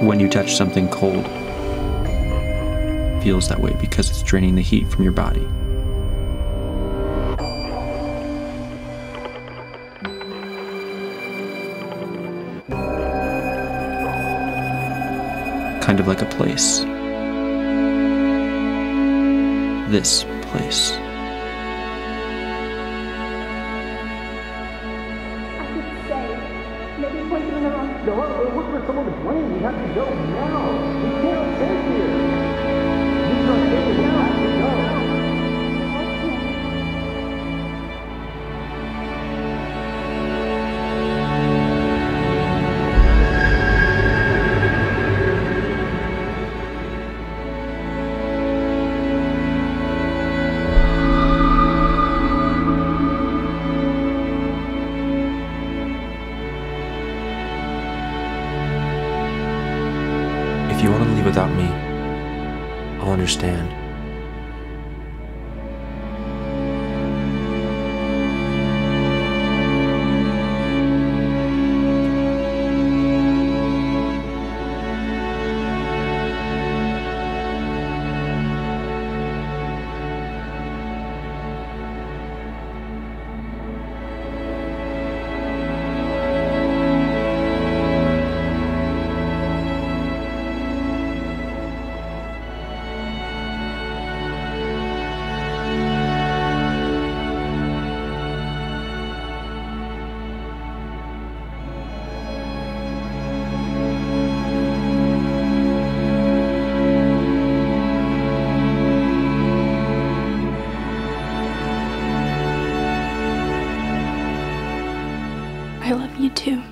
when you touch something cold, it feels that way because it's draining the heat from your body. Kind of like a place. This place. I could say, maybe point wrong No, we're looking for someone to blame. We have to go now. If you want to leave without me, I'll understand. I love you too.